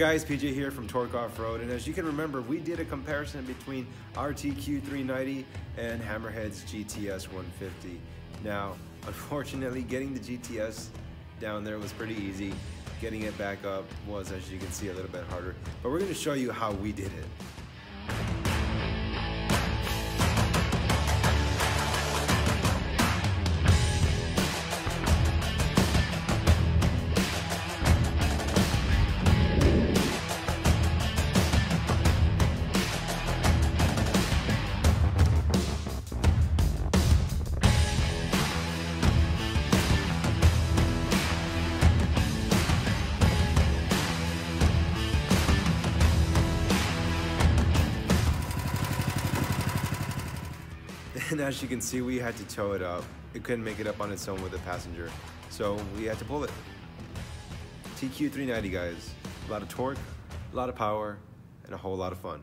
guys, PJ here from Torque Off Road, and as you can remember, we did a comparison between our TQ390 and Hammerhead's GTS 150. Now, unfortunately, getting the GTS down there was pretty easy. Getting it back up was, as you can see, a little bit harder. But we're going to show you how we did it. And as you can see, we had to tow it up. It couldn't make it up on its own with a passenger. So we had to pull it. TQ390 guys. A lot of torque, a lot of power, and a whole lot of fun.